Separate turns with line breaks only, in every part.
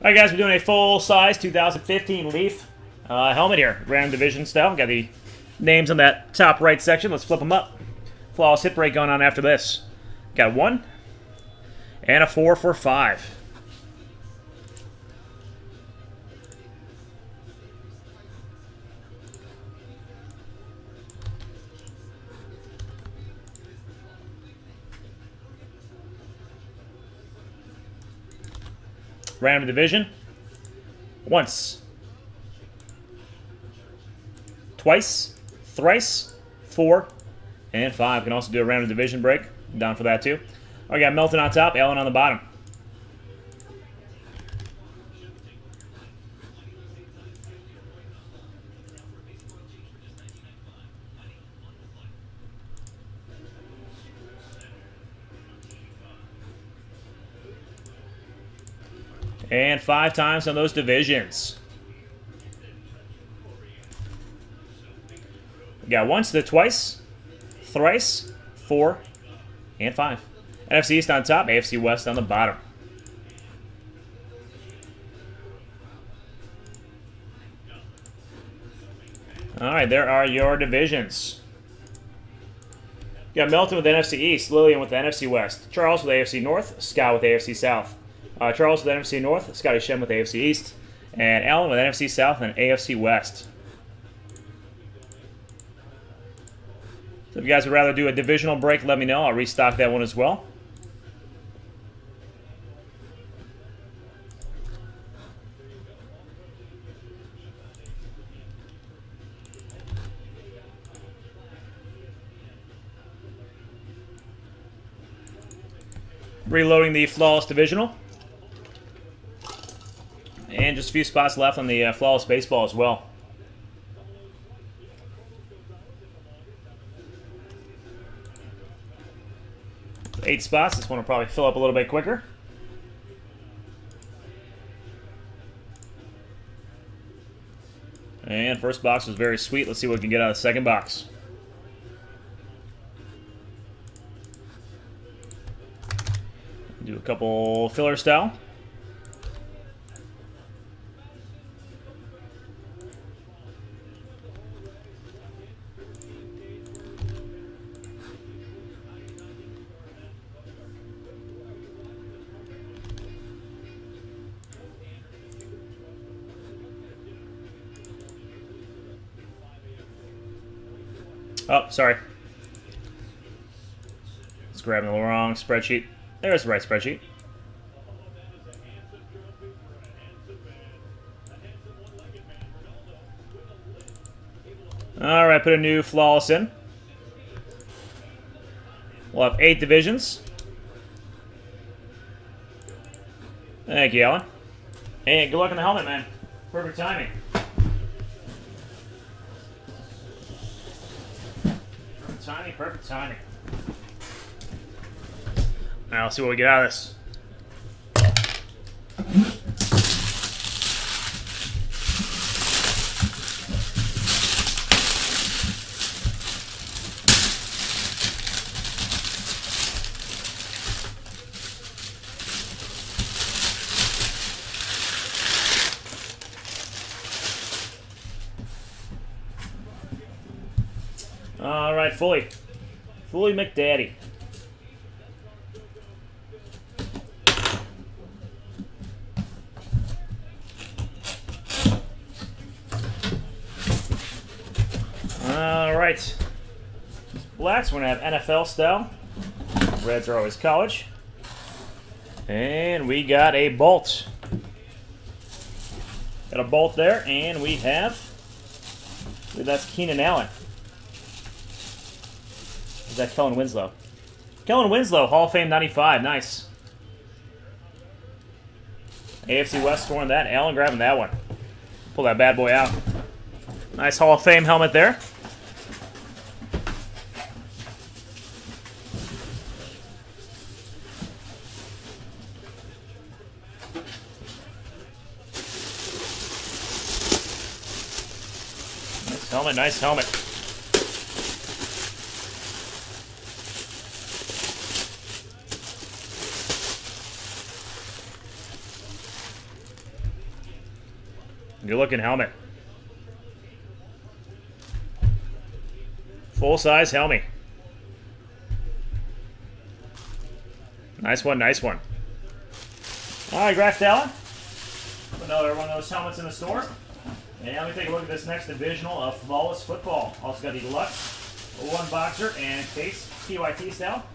All right, guys, we're doing a full-size 2015 Leaf uh, helmet here, random division style. Got the names on that top right section. Let's flip them up. Flawless hit break going on after this. Got one and a four for five. Random division. Once. Twice. Thrice. Four. And five. Can also do a random division break. Down for that too. I got Melton on top, Allen on the bottom. And five times on those divisions. We got once, the twice, thrice, four, and five. NFC East on top, AFC West on the bottom. All right, there are your divisions. You got Melton with NFC East, Lillian with NFC West, Charles with AFC North, Scott with AFC South, uh, Charles with NFC North, Scotty Shem with AFC East, and Allen with NFC South and AFC West. So if you guys would rather do a divisional break, let me know. I'll restock that one as well. Reloading the Flawless Divisional. Just a few spots left on the uh, Flawless Baseball as well. Eight spots. This one will probably fill up a little bit quicker. And first box was very sweet. Let's see what we can get out of the second box. Do a couple filler style. Oh, sorry. It's grabbing the wrong spreadsheet. There's the right spreadsheet. All right, put a new flawless in. We'll have eight divisions. Thank you, Alan. Hey, good luck on the helmet, man. Perfect timing. Timing, perfect timing. Now, let's see what we get out of this. All right, fully. Fully McDaddy. All right. Blacks, we're going to have NFL style. Reds are always college. And we got a bolt. Got a bolt there, and we have. That's Keenan Allen. That Kellen Winslow? Kellen Winslow, Hall of Fame 95. Nice. AFC West scoring that. Allen grabbing that one. Pull that bad boy out. Nice Hall of Fame helmet there. Nice helmet, nice helmet. Good looking helmet. Full size helmet. Nice one, nice one. All right, Graf Dallin. Another one of those helmets in the store. And let me take a look at this next divisional of Flawless Football. Also got the Deluxe, one boxer, and case, PYT style.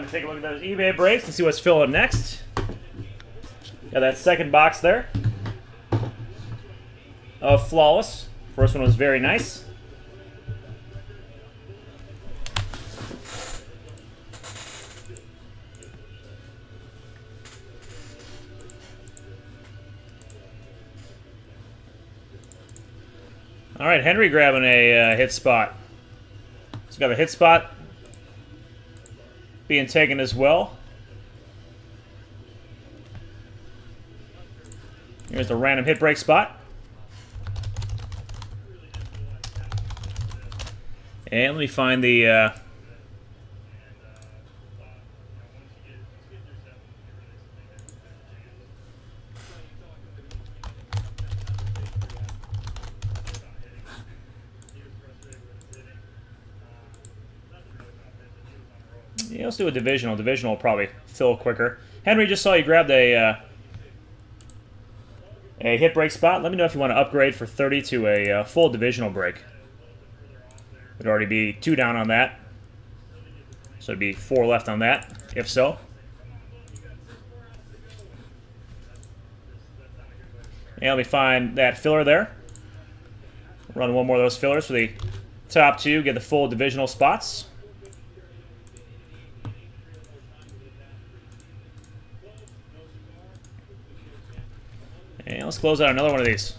I'm gonna take a look at those eBay breaks and see what's filling next. Got that second box there of Flawless. First one was very nice. All right, Henry grabbing a uh, hit spot. He's got a hit spot being taken as well. Here's the random hit break spot. And let me find the... Uh, Yeah, let's do a divisional. Divisional will probably fill quicker. Henry, just saw you grabbed a uh, a hit break spot. Let me know if you want to upgrade for 30 to a uh, full divisional break. Would already be two down on that. So it'd be four left on that, if so. And let me find that filler there. Run one more of those fillers for the top two, get the full divisional spots. And let's close out another one of these.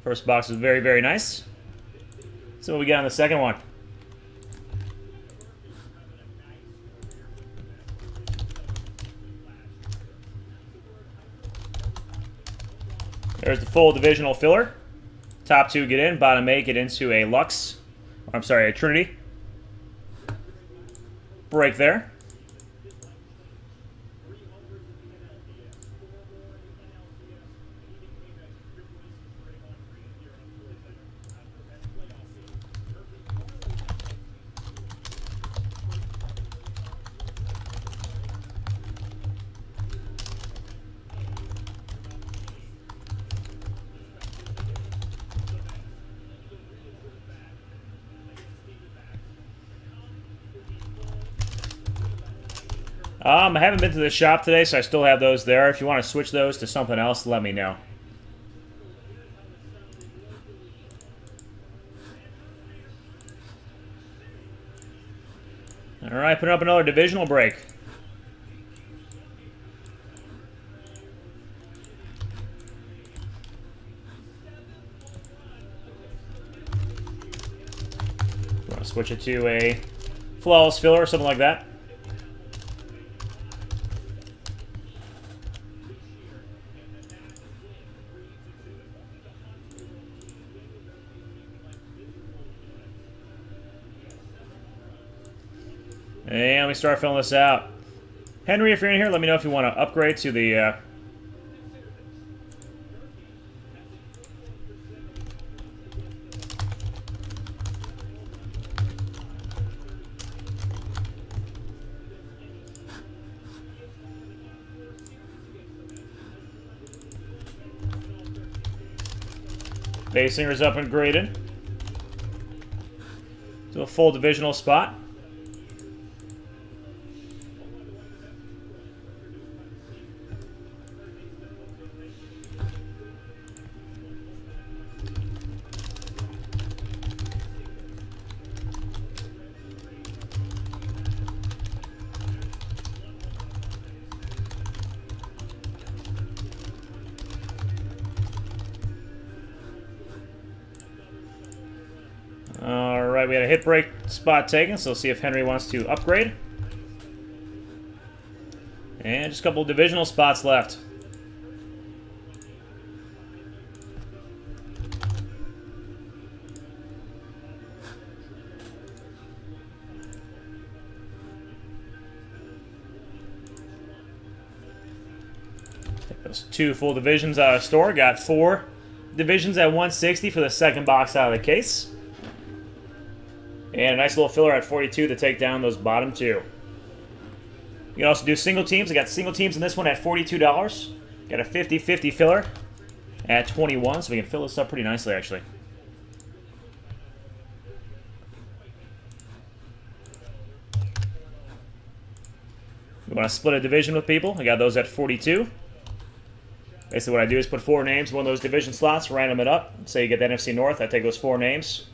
First box is very, very nice. So what we got on the second one. There's the full divisional filler. Top two get in, bottom eight get into a Lux. I'm sorry, a Trinity. Break there. Um, I haven't been to the shop today, so I still have those there. If you want to switch those to something else, let me know. All right, putting up another divisional break. Switch it to a flawless filler or something like that? And me start filling this out. Henry, if you're in here, let me know if you want to upgrade to the... Uh... Basinger's up and graded. To a full divisional spot. We had a hit break spot taken, so let's see if Henry wants to upgrade. And just a couple divisional spots left. those two full divisions out of store. Got four divisions at 160 for the second box out of the case. And a nice little filler at 42 to take down those bottom two. You can also do single teams. I got single teams in this one at $42. Got a 50-50 filler at 21, so we can fill this up pretty nicely, actually. We want to split a division with people? I got those at 42. Basically what I do is put four names in one of those division slots, random it up. Say you get the NFC North, I take those four names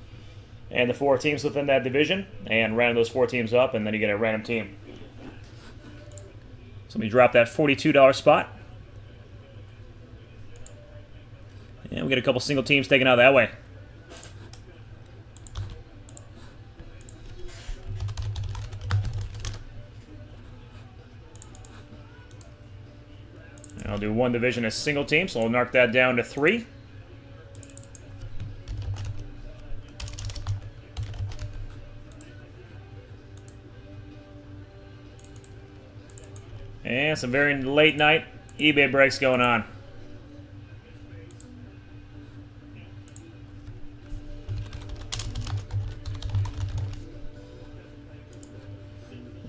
and the four teams within that division and random those four teams up, and then you get a random team. So let me drop that $42 spot. And we get a couple single teams taken out that way. I'll do one division as single team, so I'll knock that down to three. Some very late night eBay breaks going on.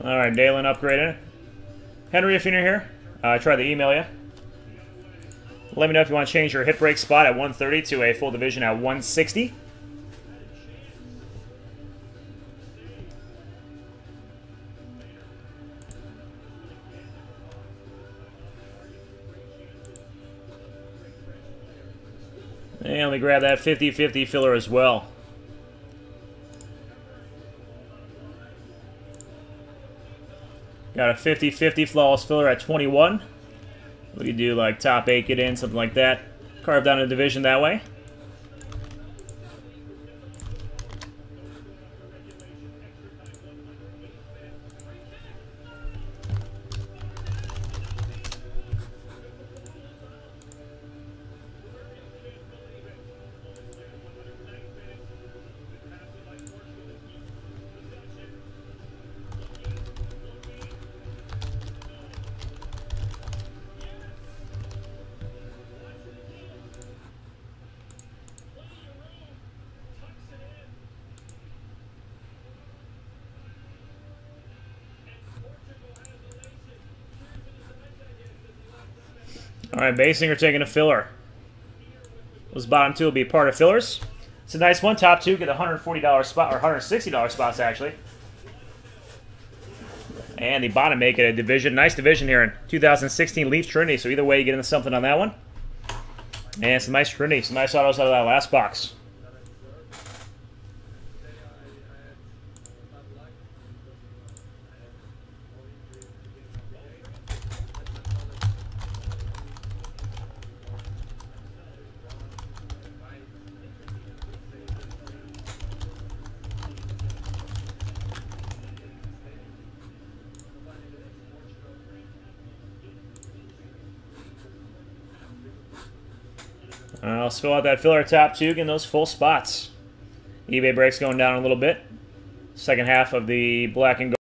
All right, Dalen upgraded. Henry, if you're here, uh, I tried to email you. Let me know if you want to change your hit break spot at 130 to a full division at 160. Grab that 50-50 filler as well. Got a 50-50 flawless filler at 21. We could do like top 8 get in, something like that. Carve down a division that way. All right, Basinger taking a filler. Those bottom two will be part of fillers. It's a nice one. Top two get a $140 spot, or $160 spots, actually. And the bottom make it a division. Nice division here in 2016 Leaf Trinity. So either way, you get into something on that one. And some nice Trinity. Some nice autos out of that last box. Uh, let's fill out that filler top two, getting those full spots. eBay breaks going down a little bit. Second half of the black and gold.